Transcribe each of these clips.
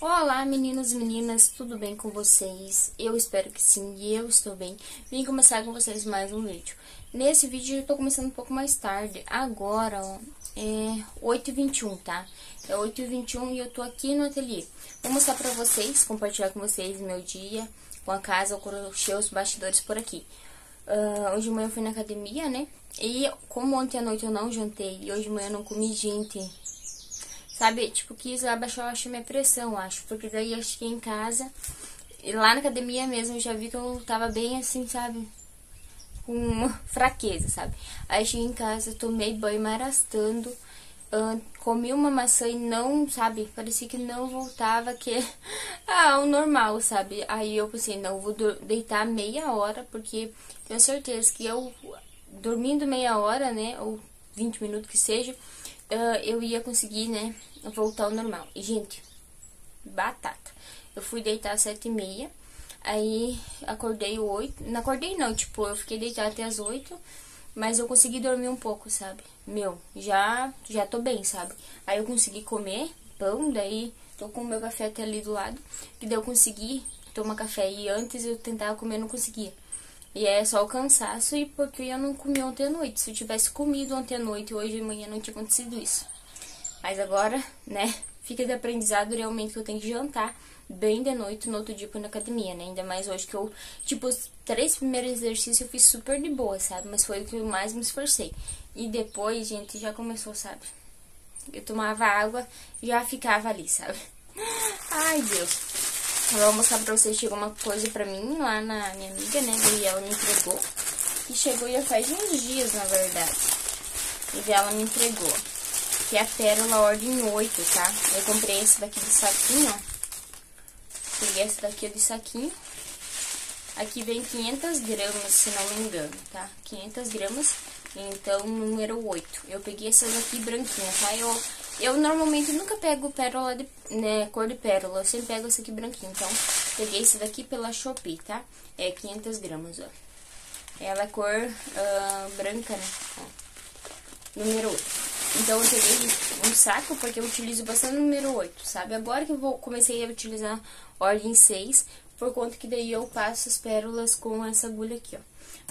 Olá meninos e meninas, tudo bem com vocês? Eu espero que sim, e eu estou bem. Vim começar com vocês mais um vídeo. Nesse vídeo eu tô começando um pouco mais tarde, agora ó, é 8h21, tá? É 8h21 e eu tô aqui no ateliê. Vou mostrar pra vocês, compartilhar com vocês meu dia, com a casa, o crochê, os bastidores por aqui. Uh, hoje de manhã eu fui na academia, né? E como ontem à noite eu não jantei e hoje de manhã eu não comi, gente, Sabe, tipo, quis abaixar, eu acho, minha pressão, acho. Porque daí eu cheguei em casa, lá na academia mesmo, eu já vi que eu tava bem assim, sabe? Com fraqueza, sabe? Aí cheguei em casa, tomei banho marastando, uh, comi uma maçã e não, sabe? Parecia que não voltava, que ah, o normal, sabe? Aí eu pensei, não, vou deitar meia hora, porque tenho certeza que eu, dormindo meia hora, né? Ou 20 minutos que seja, uh, eu ia conseguir, né, voltar ao normal. E, gente, batata. Eu fui deitar às sete e meia, aí acordei oito, não acordei não, tipo, eu fiquei deitada até as oito, mas eu consegui dormir um pouco, sabe? Meu, já, já tô bem, sabe? Aí eu consegui comer pão, daí tô com o meu café até ali do lado, que daí eu consegui tomar café, e antes eu tentava comer, não conseguia. E é só o cansaço e porque eu não comi ontem à noite. Se eu tivesse comido ontem à noite, hoje de manhã não tinha acontecido isso. Mas agora, né, fica de aprendizado realmente que eu tenho que jantar bem de noite no outro dia pra ir na academia, né? Ainda mais hoje que eu, tipo, os três primeiros exercícios eu fiz super de boa, sabe? Mas foi o que eu mais me esforcei. E depois, gente, já começou, sabe? Eu tomava água já ficava ali, sabe? Ai, Deus. Eu vou mostrar pra vocês, chegou uma coisa pra mim lá na minha amiga, né? E ela me entregou. Que chegou já faz uns dias, na verdade. E ela me entregou. Que é a Pérola Ordem 8, tá? Eu comprei esse daqui de saquinho, ó. Peguei esse daqui de saquinho. Aqui vem 500 gramas, se não me engano, tá? 500 gramas, então número 8. Eu peguei essas aqui branquinhas, tá? Eu eu normalmente nunca pego pérola de, né, cor de pérola, eu sempre pego esse aqui branquinho. Então, peguei esse daqui pela Shopee, tá? É 500 gramas, ó. Ela é cor uh, branca, né? Ó. Número 8. Então, eu peguei um saco, porque eu utilizo bastante o número 8, sabe? Agora que eu vou, comecei a utilizar ordem 6, por conta que daí eu passo as pérolas com essa agulha aqui, ó.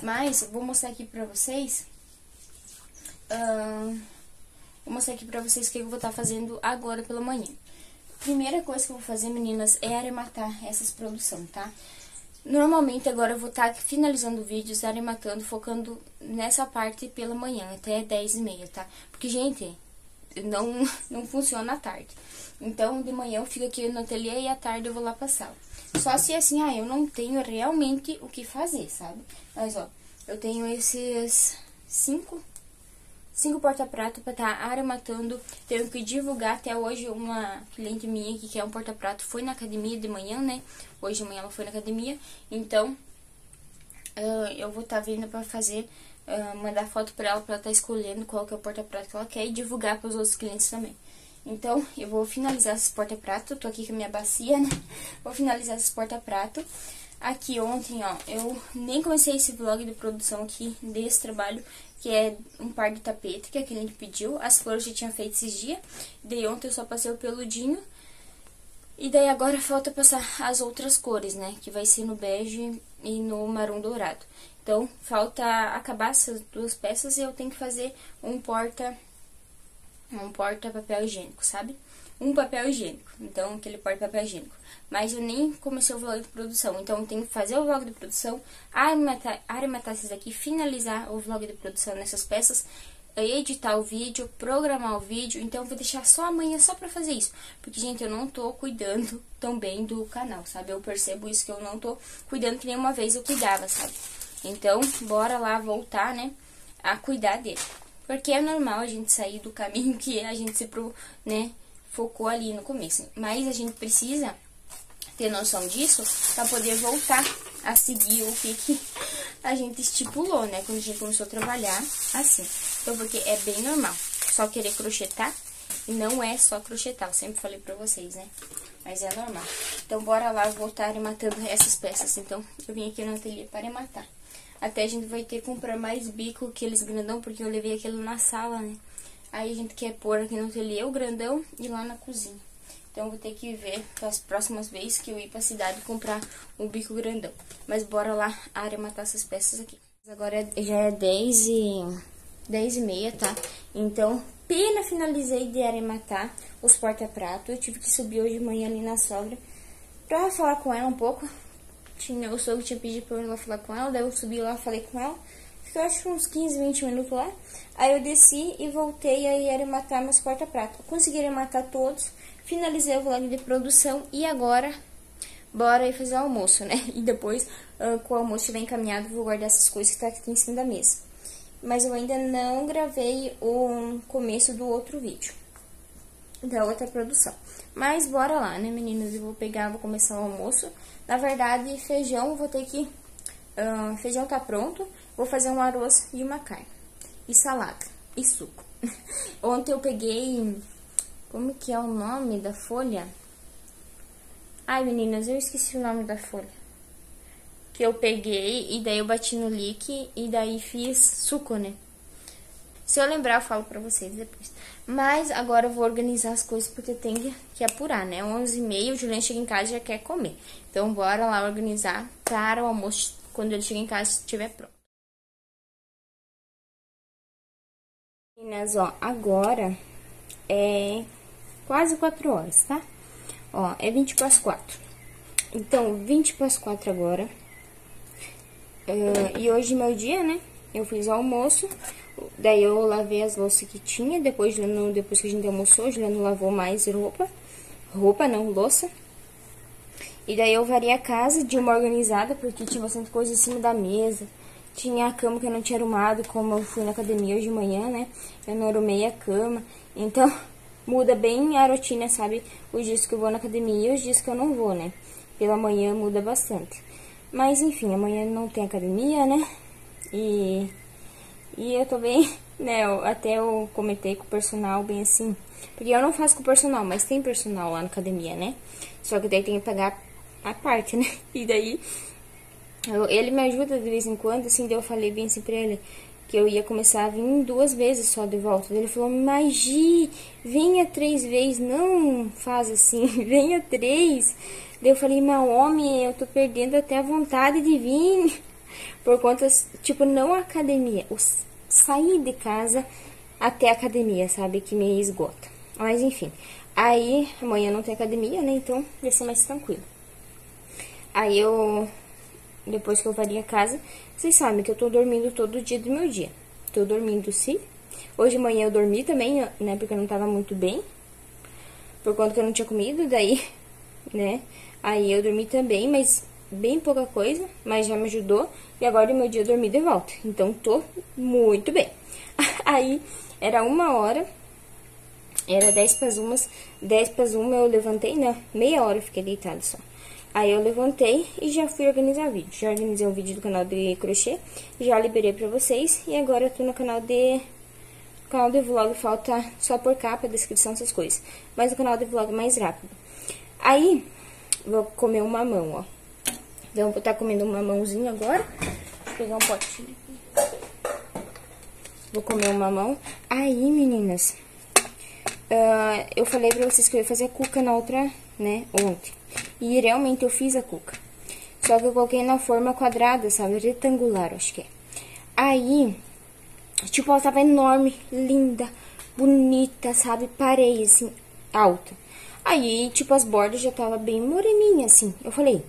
Mas, vou mostrar aqui pra vocês... Uh, Vou mostrar aqui pra vocês o que eu vou estar tá fazendo agora pela manhã. Primeira coisa que eu vou fazer, meninas, é arematar essas produções, tá? Normalmente agora eu vou estar tá finalizando vídeos, arematando, focando nessa parte pela manhã, até 10 e meia, tá? Porque, gente, não, não funciona à tarde. Então, de manhã eu fico aqui no ateliê e à tarde eu vou lá sala. Só se assim, ah, eu não tenho realmente o que fazer, sabe? Mas, ó, eu tenho esses cinco cinco porta-prato para estar tá arrematando. Tenho que divulgar até hoje uma cliente minha que quer um porta-prato foi na academia de manhã, né? Hoje de manhã ela foi na academia, então uh, eu vou estar tá vindo para fazer uh, mandar foto para ela para ela estar tá escolhendo qual que é o porta-prato que ela quer e divulgar para os outros clientes também. Então, eu vou finalizar esse porta-prato, tô aqui com a minha bacia, né? Vou finalizar esse porta-prato. Aqui ontem, ó, eu nem comecei esse vlog de produção aqui desse trabalho, que é um par de tapete que a cliente pediu. As flores já tinha feito esses dias. Daí ontem eu só passei o peludinho. E daí agora falta passar as outras cores, né? Que vai ser no bege e no marrom dourado. Então, falta acabar essas duas peças e eu tenho que fazer um porta... Um porta papel higiênico, sabe? um papel higiênico. Então, aquele porta-papel higiênico. Mas eu nem comecei o vlog de produção. Então, eu tenho que fazer o vlog de produção, arrematar, esses aqui, finalizar o vlog de produção nessas peças, editar o vídeo, programar o vídeo. Então, eu vou deixar só amanhã só pra fazer isso. Porque, gente, eu não tô cuidando tão bem do canal, sabe? Eu percebo isso que eu não tô cuidando que nem uma vez eu cuidava, sabe? Então, bora lá voltar, né, a cuidar dele. Porque é normal a gente sair do caminho que a gente se pro, né, focou ali no começo. Mas a gente precisa ter noção disso para poder voltar a seguir o que, que a gente estipulou, né? Quando a gente começou a trabalhar assim. Então, porque é bem normal. Só querer crochetar não é só crochetar. Eu sempre falei pra vocês, né? Mas é normal. Então, bora lá voltar matando essas peças. Então, eu vim aqui no ateliê para matar. Até a gente vai ter que comprar mais bico, aqueles grandão, porque eu levei aquilo na sala, né? Aí a gente quer pôr aqui no ateliê o grandão e lá na cozinha. Então, vou ter que ver as próximas vezes que eu ir pra cidade comprar um bico grandão. Mas bora lá, área matar essas peças aqui. Agora já é 10 e... 10 e meia, tá? Então, pena finalizei de arematar os porta-prato. Eu tive que subir hoje de manhã ali na sogra pra falar com ela um pouco. Tinha, o sogro tinha pedido pra eu ir lá falar com ela, daí eu subi lá, falei com ela. Fiquei acho uns 15, 20 minutos lá. Aí eu desci e voltei a arematar meus porta-prato. Consegui arematar todos, finalizei o vlog de produção e agora bora ir fazer o almoço, né? E depois, uh, com o almoço estiver encaminhado, vou guardar essas coisas que tá aqui em cima da mesa mas eu ainda não gravei o começo do outro vídeo, da outra produção. Mas bora lá, né, meninas? Eu vou pegar, vou começar o almoço. Na verdade, feijão, vou ter que... Uh, feijão tá pronto, vou fazer um arroz e uma carne. E salada, e suco. Ontem eu peguei... Como que é o nome da folha? Ai, meninas, eu esqueci o nome da folha que eu peguei e daí eu bati no lique e daí fiz suco, né? Se eu lembrar, eu falo pra vocês depois. Mas agora eu vou organizar as coisas porque tem que, apurar, né? 11h30, o Juliano chega em casa e já quer comer. Então, bora lá organizar para o almoço quando ele chegar em casa estiver pronto. Meninas, ó, agora é quase 4 horas, tá? Ó, é 20 para as 4. Então, 20 para as 4 agora. Uh, e hoje meu dia, né? Eu fiz o almoço, daí eu lavei as louças que tinha, depois, depois que a gente almoçou, Juliano lavou mais roupa, roupa não, louça. E daí eu varei a casa de uma organizada, porque tinha bastante coisa em cima da mesa. Tinha a cama que eu não tinha arrumado, como eu fui na academia hoje de manhã, né? Eu não arrumei a cama. Então, muda bem a rotina, sabe? Os dias que eu vou na academia e os dias que eu não vou, né? Pela manhã muda bastante. Mas enfim, amanhã não tem academia, né? E, e eu tô bem, né? Eu, até eu comentei com o personal bem assim. Porque eu não faço com o personal, mas tem personal lá na academia, né? Só que daí tem que pagar a parte, né? E daí eu, ele me ajuda de vez em quando, assim, daí eu falei bem assim pra ele que eu ia começar a vir duas vezes só de volta. Ele falou, Magi, venha três vezes, não faz assim, venha três. Daí eu falei, meu homem, eu tô perdendo até a vontade de vir. Por conta, tipo, não a academia, o sair de casa até a academia, sabe? Que me esgota. Mas enfim. Aí, amanhã não tem academia, né? Então, vai ser mais tranquilo. Aí eu, depois que eu varia a casa, vocês sabem que eu tô dormindo todo dia do meu dia. Tô dormindo sim. Hoje de manhã eu dormi também, né? Porque eu não tava muito bem. Por conta que eu não tinha comido, daí, né? Aí eu dormi também, mas bem pouca coisa, mas já me ajudou. E agora meu dia eu dormi de volta. Então tô muito bem. Aí era uma hora, era 10 para as umas, 10 para as uma eu levantei, né? Meia hora eu fiquei deitada só. Aí eu levantei e já fui organizar o vídeo. Já organizei um vídeo do canal de crochê, já liberei pra vocês. E agora eu tô no canal de... Canal de vlog falta só por capa, descrição, essas coisas. Mas o canal de vlog é mais rápido. Aí, vou comer um mamão, ó. Então, vou estar comendo um mamãozinho agora. Vou pegar um potinho. Vou comer um mamão. Aí, meninas, uh, eu falei pra vocês que eu ia fazer cuca na outra, né, ontem. E realmente eu fiz a cuca. Só que eu coloquei na forma quadrada, sabe, retangular, acho que é. Aí, tipo, ela tava enorme, linda, bonita, sabe, parei, assim, alta. Aí, tipo, as bordas já tava bem moreninha, assim. Eu falei,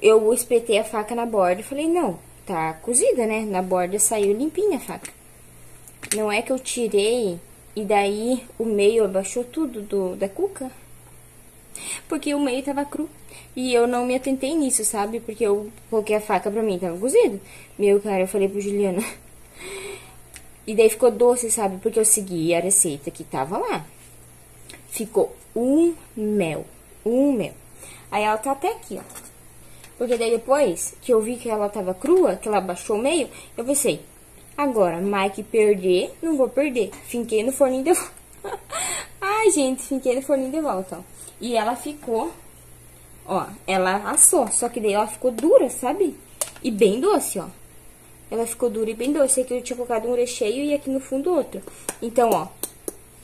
eu espetei a faca na borda e falei, não, tá cozida, né? Na borda saiu limpinha a faca. Não é que eu tirei e daí o meio abaixou tudo do, da cuca? Porque o meio tava cru. E eu não me atentei nisso, sabe? Porque eu coloquei a faca pra mim, tava cozido. Meu, cara, eu falei pro Juliano. E daí ficou doce, sabe? Porque eu segui a receita que tava lá. Ficou um mel. Um mel. Aí ela tá até aqui, ó. Porque daí depois que eu vi que ela tava crua, que ela baixou meio, eu pensei, agora, Mike perder, não vou perder. Finquei no forninho de volta. Ai, gente, finquei no forninho de volta, ó. E ela ficou, ó, ela assou, só que daí ela ficou dura, sabe? E bem doce, ó. Ela ficou dura e bem doce. Aqui eu tinha colocado um recheio e aqui no fundo outro. Então, ó,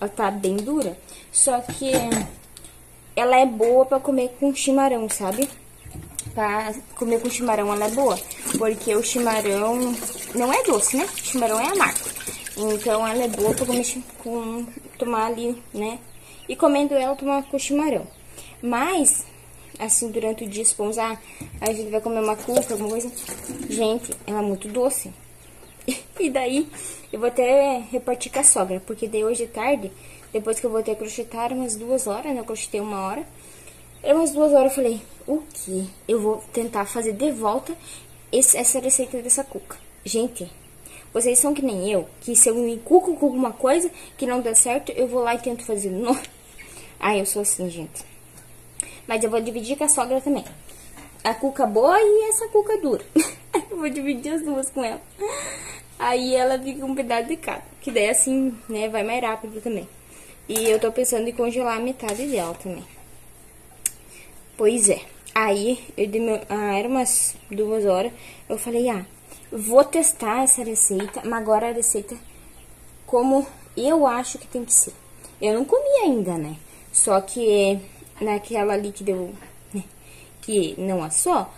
ela tá bem dura. Só que ela é boa pra comer com chimarrão, sabe? Pra comer com chimarrão ela é boa, porque o chimarrão não é doce, né? O chimarrão é amargo. Então ela é boa pra comer com, tomar ali, né? E comendo ela, tomar com chimarrão. Mas, assim, durante o dia, for usar, a gente vai comer uma cuca, alguma coisa. Gente, ela é muito doce. e daí, eu vou até repartir com a sogra, porque daí hoje de tarde, depois que eu voltei a crochetar, umas duas horas, né? Eu crochetei uma hora. Era umas duas horas, eu falei, o que? Eu vou tentar fazer de volta esse, essa receita dessa cuca. Gente, vocês são que nem eu, que se eu me cuco com alguma coisa que não dá certo, eu vou lá e tento fazer de. Ah, eu sou assim, gente. Mas eu vou dividir com a sogra também. A cuca boa e essa cuca dura. eu vou dividir as duas com ela. Aí ela fica um pedaço de cada. Que daí assim, né, vai mais rápido também. E eu tô pensando em congelar a metade dela também. Pois é. Aí, eu meu, ah, era umas duas horas, eu falei, ah, vou testar essa receita, mas agora a receita como eu acho que tem que ser. Eu não comi ainda, né? Só que naquela ali que deu, né, que não assou,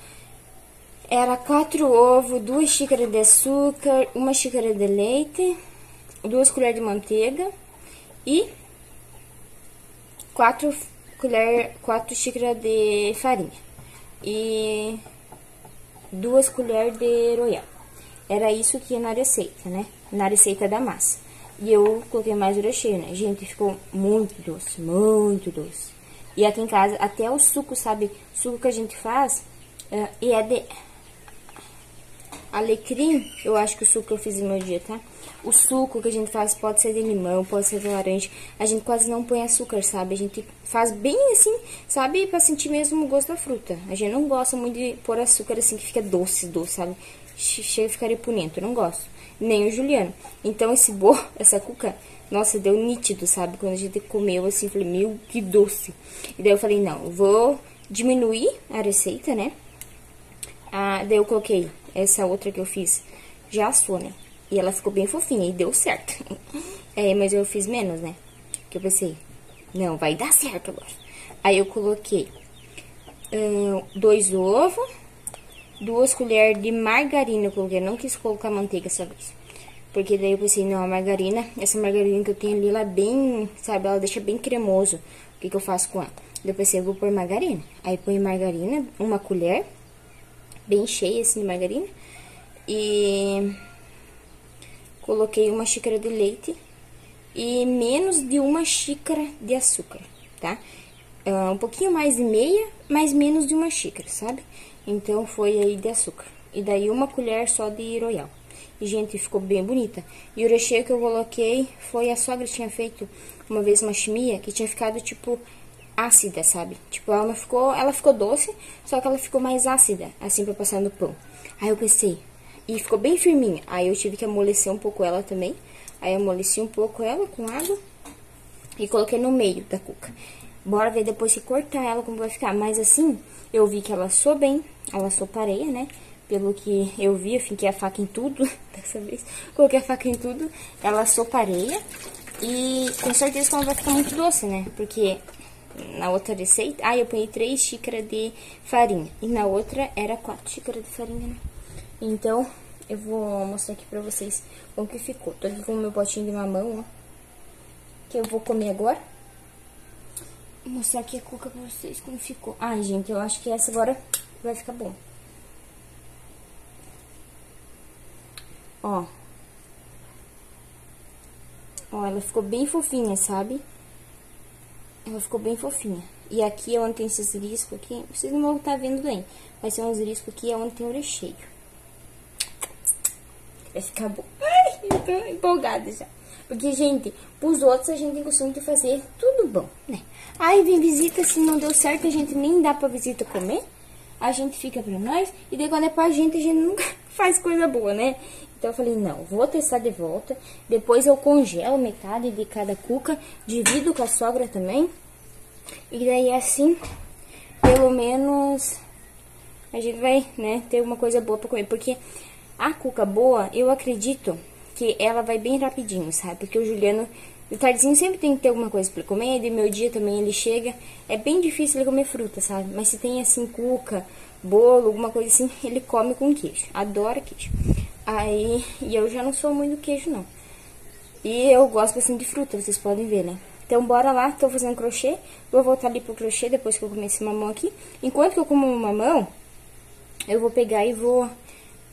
era quatro ovos, duas xícaras de açúcar, uma xícara de leite, duas colheres de manteiga e quatro colher, quatro xícaras de farinha e duas colheres de royal. Era isso que ia na receita, né? Na receita da massa. E eu coloquei mais o recheio, né? Gente, ficou muito doce, muito doce. E aqui em casa, até o suco, sabe? O suco que a gente faz, uh, e é de alecrim, eu acho que o suco que eu fiz no meu dia, tá? O suco que a gente faz pode ser de limão, pode ser de laranja. A gente quase não põe açúcar, sabe? A gente faz bem assim, sabe? Pra sentir mesmo o gosto da fruta. A gente não gosta muito de pôr açúcar assim, que fica doce, doce, sabe? Chega a ficar repunento, eu não gosto. Nem o Juliano. Então, esse bolo, essa cuca, nossa, deu nítido, sabe? Quando a gente comeu, assim, falei, meu, que doce. E daí eu falei, não, vou diminuir a receita, né? Ah, daí eu coloquei essa outra que eu fiz, já assou, né? E ela ficou bem fofinha e deu certo. é, mas eu fiz menos, né? Que eu pensei, não, vai dar certo agora. Aí eu coloquei um, dois ovos, duas colheres de margarina eu coloquei. não quis colocar manteiga essa vez. Porque daí eu pensei, não, a margarina, essa margarina que eu tenho ali, ela é bem, sabe, ela deixa bem cremoso. O que, que eu faço com ela? Eu pensei, eu vou pôr margarina. Aí põe margarina, uma colher bem cheia assim de margarina. E coloquei uma xícara de leite e menos de uma xícara de açúcar, tá? Uh, um pouquinho mais de meia, mas menos de uma xícara, sabe? Então, foi aí de açúcar. E daí, uma colher só de royal. E, gente, ficou bem bonita. E o recheio que eu coloquei foi a sogra tinha feito uma vez uma chimia que tinha ficado, tipo, ácida, sabe? Tipo, ela ficou, ela ficou doce, só que ela ficou mais ácida, assim, pra passar no pão. Aí eu pensei, e ficou bem firminha. Aí eu tive que amolecer um pouco ela também. Aí eu amoleci um pouco ela com água e coloquei no meio da cuca. Bora ver depois se cortar ela como vai ficar. Mas assim, eu vi que ela assou bem, ela assou pareia, né? Pelo que eu vi, eu finquei a faca em tudo, dessa vez. Coloquei a faca em tudo, ela assou pareia. E com certeza que ela vai ficar muito doce, né? Porque na outra receita, ah, eu ponhei 3 xícaras de farinha. E na outra era 4 xícaras de farinha, né? Então, eu vou mostrar aqui pra vocês como que ficou. Tô aqui com o meu potinho de mamão, ó. Que eu vou comer agora. Vou mostrar aqui a cuca pra vocês como ficou. Ai, gente, eu acho que essa agora vai ficar bom. Ó. Ó, ela ficou bem fofinha, sabe? Ela ficou bem fofinha. E aqui é onde tem esses riscos aqui, vocês não vão estar vendo bem, mas tem uns riscos aqui é onde tem o recheio. Vai ficar bom. Ai, eu tô empolgada já. Porque, gente, pros outros a gente tem costume de fazer tudo bom, né? Aí vem visita, se não deu certo, a gente nem dá pra visita comer. A gente fica pra nós. E daí quando é pra gente, a gente nunca faz coisa boa, né? Então eu falei, não, vou testar de volta. Depois eu congelo metade de cada cuca. Divido com a sogra também. E daí assim, pelo menos a gente vai, né, ter uma coisa boa pra comer. Porque a cuca boa, eu acredito que ela vai bem rapidinho, sabe? Porque o Juliano De tardezinho sempre tem que ter alguma coisa pra comer, de meu dia também ele chega. É bem difícil ele comer fruta, sabe? Mas se tem assim cuca, bolo, alguma coisa assim, ele come com queijo. Adora queijo. Aí, e eu já não sou muito queijo, não. E eu gosto bastante de fruta, vocês podem ver, né? Então, bora lá, tô fazendo crochê. Vou voltar ali pro crochê depois que eu comer esse mamão aqui. Enquanto que eu como o mamão, eu vou pegar e vou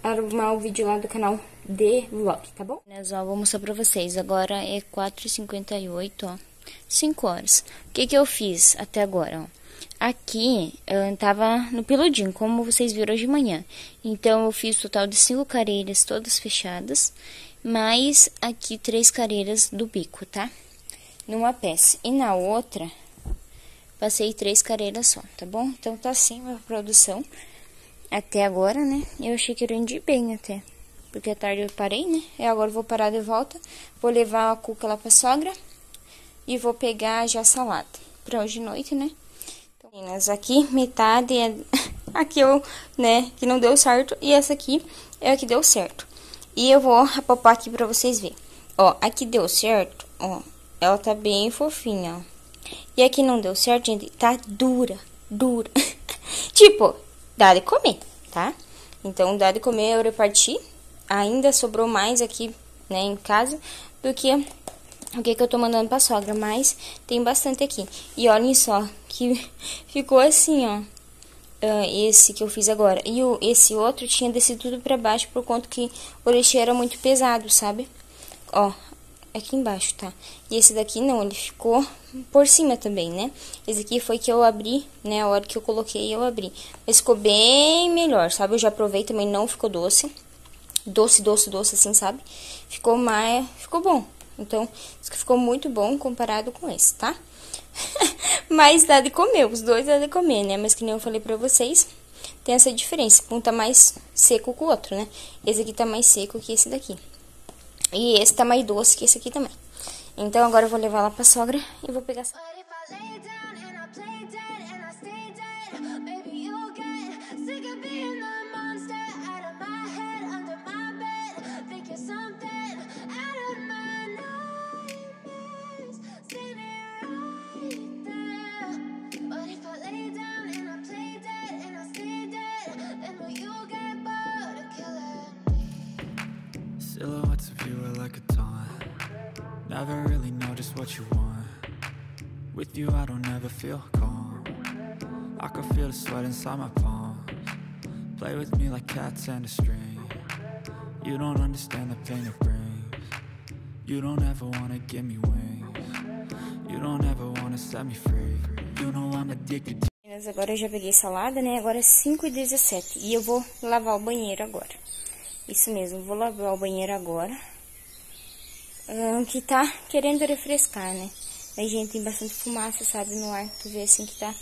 arrumar o vídeo lá do canal de vlog, tá bom? Mas, ó, vou mostrar pra vocês. Agora é 4h58, ó. 5 horas. O que que eu fiz até agora, ó? Aqui, eu tava no peludinho, como vocês viram hoje de manhã. Então, eu fiz total de cinco careiras, todas fechadas. Mais aqui três careiras do bico, tá? Numa peça. E na outra, passei três careiras só, tá bom? Então, tá assim a produção até agora, né? Eu achei que rendi bem até. Porque à tarde eu parei, né? E agora eu vou parar de volta. Vou levar a cuca lá pra sogra. E vou pegar já a salada. Pra hoje de noite, né? Meninas, aqui metade é... aqui eu, né, que não deu certo. E essa aqui é a que deu certo. E eu vou apopar aqui pra vocês verem. Ó, aqui deu certo, ó. Ela tá bem fofinha, ó. E aqui não deu certo, gente, tá dura, dura. tipo, dá de comer, tá? Então, dá de comer, eu reparti. Ainda sobrou mais aqui, né, em casa, do que o que, que eu tô mandando pra sogra, mas tem bastante aqui. E olhem só, que ficou assim, ó, uh, esse que eu fiz agora. E o, esse outro tinha descido tudo pra baixo, por conta que o recheio era muito pesado, sabe? Ó, aqui embaixo, tá? E esse daqui não, ele ficou por cima também, né? Esse aqui foi que eu abri, né? A hora que eu coloquei, eu abri. Mas ficou bem melhor, sabe? Eu já provei também, não ficou doce. Doce, doce, doce, assim, sabe? Ficou mais... Ficou bom. Então, isso que ficou muito bom comparado com esse, tá? Mas dá de comer, os dois dá de comer, né? Mas que nem eu falei pra vocês, tem essa diferença. Um tá mais seco que o outro, né? Esse aqui tá mais seco que esse daqui. E esse tá mais doce que esse aqui também. Então, agora eu vou levar lá pra sogra e vou pegar... Silhouettes Never really know just what you want. With you I don't ever feel calm. I can feel the sweat inside my palms. Play with me like cats and a string. You don't understand the pain it brings. You don't ever wanna give me wings. You don't ever wanna set me free. You know I'm addicted to Agora eu já peguei salada, né? Agora é 5 e 17 E eu vou lavar o banheiro agora. Isso mesmo, vou lavar o banheiro agora. Um, que tá querendo refrescar, né? A gente, tem bastante fumaça, sabe, no ar. Tu vê assim que tá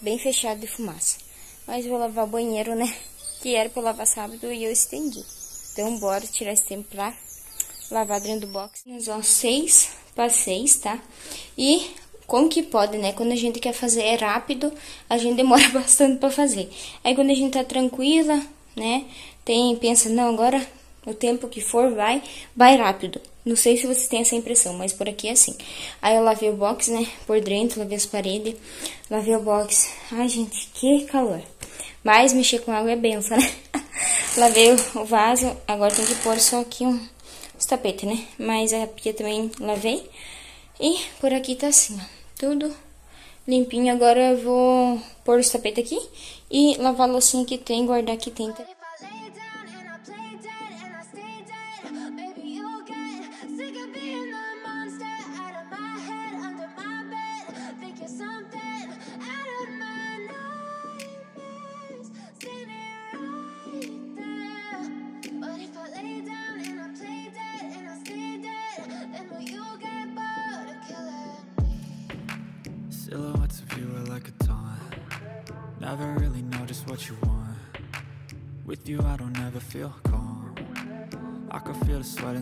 bem fechado de fumaça. Mas vou lavar o banheiro, né? Que era pra lavar sábado e eu estendi. Então, bora tirar esse tempo pra lavar dentro do box. Mas, ó, seis para seis, tá? E como que pode, né? Quando a gente quer fazer é rápido, a gente demora bastante pra fazer. Aí, quando a gente tá tranquila, né? Tem, pensa, não, agora o tempo que for vai, vai rápido. Não sei se você tem essa impressão, mas por aqui é assim. Aí eu lavei o box, né, por dentro, lavei as paredes, lavei o box. Ai, gente, que calor. Mas mexer com água é benção, né? lavei o vaso, agora tem que pôr só aqui um, os tapetes, né? Mas a pia também lavei. E por aqui tá assim, ó, tudo limpinho. Agora eu vou pôr os tapetes aqui e lavar a loucinha que tem, guardar que tem. Tá?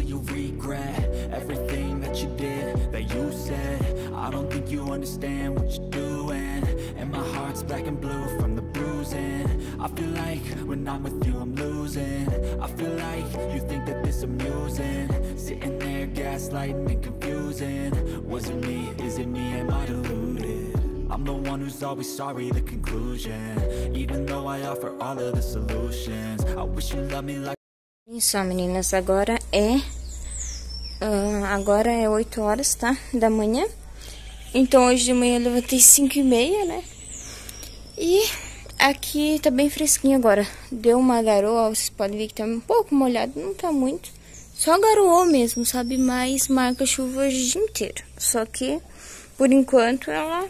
you regret everything that you did, that you said? I don't think you understand what you're doing. And my heart's black and blue from the bruising. I feel like when I'm with you I'm losing. I feel like you think that this amusing. Sitting there gaslighting and confusing. Was it me, is it me, am I deluded? I'm the one who's always sorry, the conclusion. Even though I offer all of the solutions. I wish you loved me like Isso, meninas, agora é... Eh. Ah, agora é 8 horas, tá? Da manhã. Então, hoje de manhã eu levantei 5 e meia, né? E aqui tá bem fresquinho agora. Deu uma garoa, vocês podem ver que tá um pouco molhado, não tá muito. Só garoou mesmo, sabe? Mas marca chuva hoje o dia inteiro. Só que, por enquanto, ela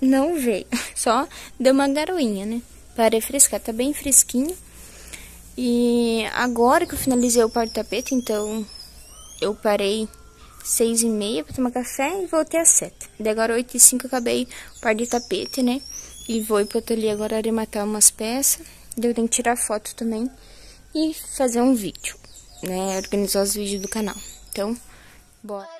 não veio. Só deu uma garoinha, né? Para refrescar, tá bem fresquinho. E agora que eu finalizei o de tapete, então eu parei seis e meia para tomar café e voltei às sete. Daí agora oito e cinco acabei o par de tapete, né? E vou pro ateliê agora arrematar umas peças. Daí eu tenho que tirar foto também e fazer um vídeo, né? Organizar os vídeos do canal. Então, bora.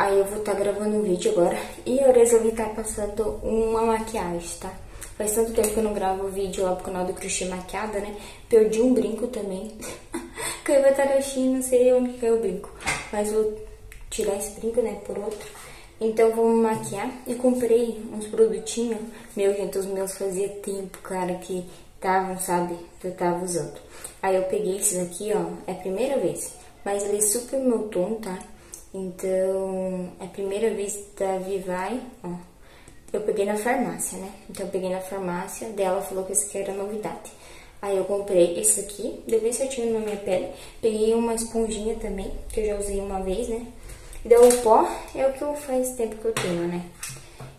Aí eu vou estar gravando um vídeo agora e eu resolvi estar passando uma maquiagem, tá? Faz tanto tempo que eu não gravo vídeo lá pro canal do Crochê Maquiada, né? Perdi um brinco também. Caiu a taroxinha, não sei onde caiu o brinco. Mas vou tirar esse brinco, né, por outro. Então vou me maquiar e comprei uns produtinhos. Meu, gente, os meus fazia tempo, cara, que estavam, sabe, que eu tava usando. Aí eu peguei esses aqui, ó, é a primeira vez. Mas ele é super meu tom, tá? Então, a primeira vez da Vivai, ó. Eu peguei na farmácia, né? Então eu peguei na farmácia, dela falou que esse aqui era novidade. Aí eu comprei esse aqui, deu bem certinho na minha pele. Peguei uma esponjinha também, que eu já usei uma vez, né? E daí o pó é o que eu faz tempo que eu tenho, né?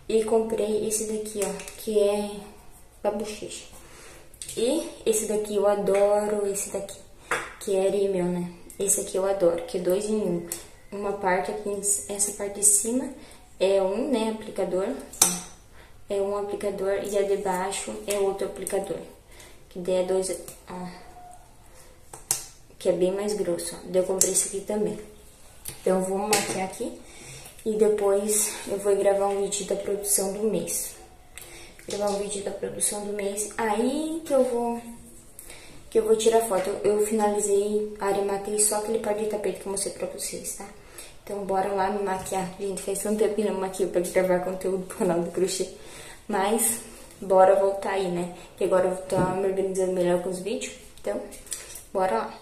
E comprei esse daqui, ó, que é da bochecha. E esse daqui eu adoro, esse daqui, que é rímel, né? Esse aqui eu adoro, que é dois em um. Uma parte aqui, essa parte de cima é um, né, aplicador. É um aplicador e a de baixo é outro aplicador. Que der dois, ó, que é bem mais grosso. Ó. Eu comprei esse aqui também. Então, eu vou maquiar aqui e depois eu vou gravar um vídeo da produção do mês. Gravar um vídeo da produção do mês, aí que eu vou que eu vou tirar foto. Eu finalizei, arrematei só aquele par de tapete que eu mostrei pra vocês, tá? Então, bora lá me maquiar. Gente, faz tanto tempo que não maquio pra gravar conteúdo pro canal do crochê. Mas, bora voltar aí, né? Que agora eu tô me organizando melhor com os vídeos. Então, bora lá.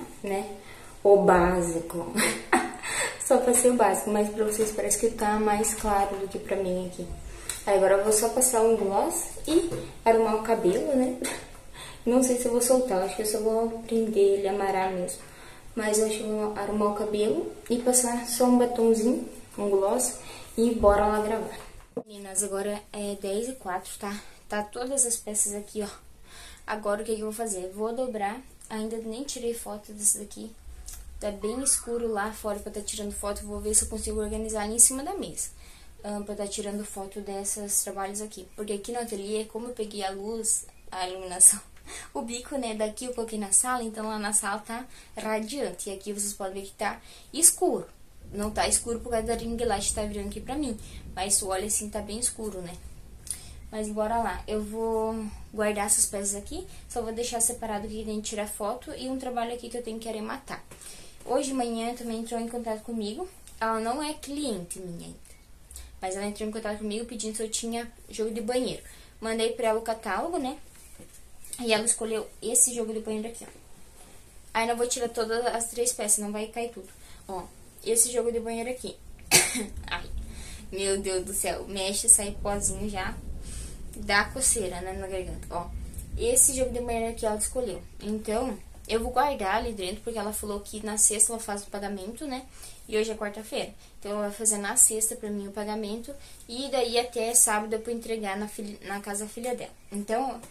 né, o básico Só passei o básico, mas pra vocês parece que tá mais claro do que pra mim aqui Aí agora eu vou só passar um gloss e arrumar o cabelo, né Não sei se eu vou soltar, acho que eu só vou prender ele, amarrar mesmo mas eu acho que vou arrumar o cabelo e passar só um batomzinho, um gloss e bora lá gravar. Meninas, agora é 10 e 4, tá? Tá todas as peças aqui, ó. Agora o que, que eu vou fazer? Vou dobrar, ainda nem tirei foto desse daqui. Tá bem escuro lá fora pra tá tirando foto, vou ver se eu consigo organizar ali em cima da mesa. Um, pra tá tirando foto desses trabalhos aqui. Porque aqui no ateliê, como eu peguei a luz, a iluminação o bico, né, daqui eu coloquei na sala, então lá na sala tá radiante. E aqui vocês podem ver que tá escuro. Não tá escuro por causa da ring light que tá virando aqui pra mim. Mas o óleo assim tá bem escuro, né? Mas bora lá. Eu vou guardar essas peças aqui. Só vou deixar separado que tem que tirar foto e um trabalho aqui que eu tenho que arrematar. Hoje de manhã também entrou em contato comigo. Ela não é cliente minha ainda. Mas ela entrou em contato comigo pedindo se eu tinha jogo de banheiro. Mandei pra ela o catálogo, né? E ela escolheu esse jogo de banheiro aqui, ó. Aí não vou tirar todas as três peças, não vai cair tudo. Ó, esse jogo de banheiro aqui. Ai, meu Deus do céu. Mexe, sai pozinho já. Dá coceira, né, na garganta. Ó, esse jogo de banheiro aqui ela escolheu. Então, eu vou guardar ali dentro, porque ela falou que na sexta ela faz o pagamento, né? E hoje é quarta-feira. Então, ela vai fazer na sexta pra mim o pagamento. E daí até sábado eu vou entregar na, filha, na casa da filha dela. Então,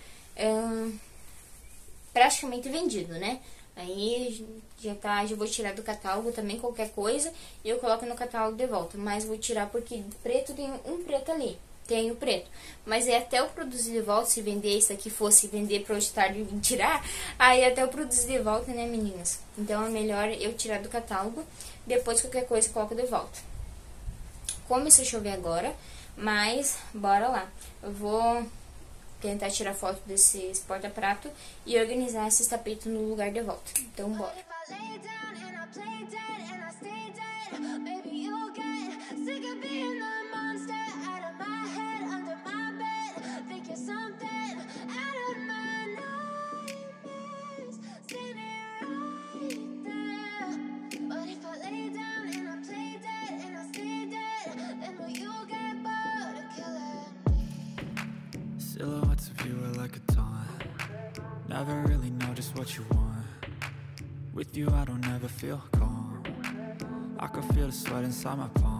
praticamente vendido, né? Aí já tá, já vou tirar do catálogo também qualquer coisa e eu coloco no catálogo de volta. Mas vou tirar porque preto tem um preto ali, tem o preto. Mas é até eu produzir de volta, se vender isso aqui fosse vender para hoje tarde e tirar, aí até eu produzir de volta, né meninas? Então é melhor eu tirar do catálogo, depois qualquer coisa eu coloco de volta. Começou a chover agora, mas bora lá. Eu vou tentar tirar foto desses porta-prato e organizar esses tapetes no lugar de volta. Então, bora. Silhouettes of you are like a taunt. Never really know just what you want. With you I don't ever feel calm. I can feel the sweat inside my palms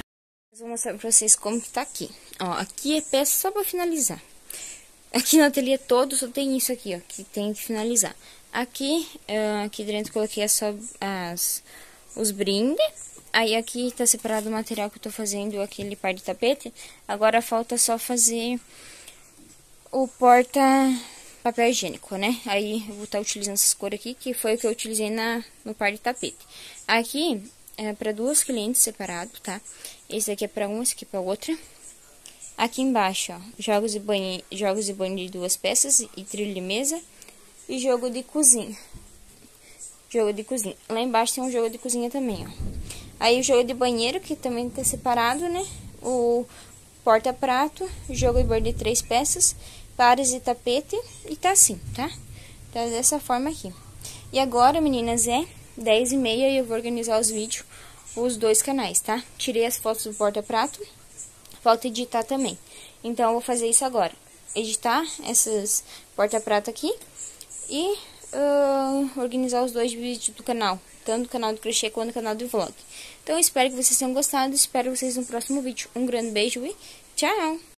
vou mostrar pra vocês como que tá aqui. Ó, aqui é peça só pra finalizar. Aqui no ateliê todo só tem isso aqui, ó, que tem que finalizar. Aqui, ah, aqui dentro coloquei só as, os brindes. Aí aqui tá separado o material que eu tô fazendo, aquele par de tapete. Agora falta só fazer o porta papel higiênico, né? Aí eu vou estar utilizando essas cores aqui, que foi o que eu utilizei na, no par de tapete. Aqui é para duas clientes separado, tá? Esse aqui é para uma, esse aqui é para outra. Aqui embaixo, ó, jogos de banho, jogos de banho de duas peças e trilho de mesa e jogo de cozinha. Jogo de cozinha. Lá embaixo tem um jogo de cozinha também, ó. Aí o jogo de banheiro, que também tá separado, né? O porta-prato, jogo de banho de três peças, pares de tapete e tá assim, tá? Tá dessa forma aqui. E agora, meninas, é 10 e meia e eu vou organizar os vídeos, os dois canais, tá? Tirei as fotos do porta-prato, falta editar também. Então, eu vou fazer isso agora. Editar essas porta-prato aqui e ah, organizar os dois vídeos do canal. Tanto do canal do crochê quanto do canal do vlog. Então, espero que vocês tenham gostado. Espero vocês no próximo vídeo. Um grande beijo e tchau!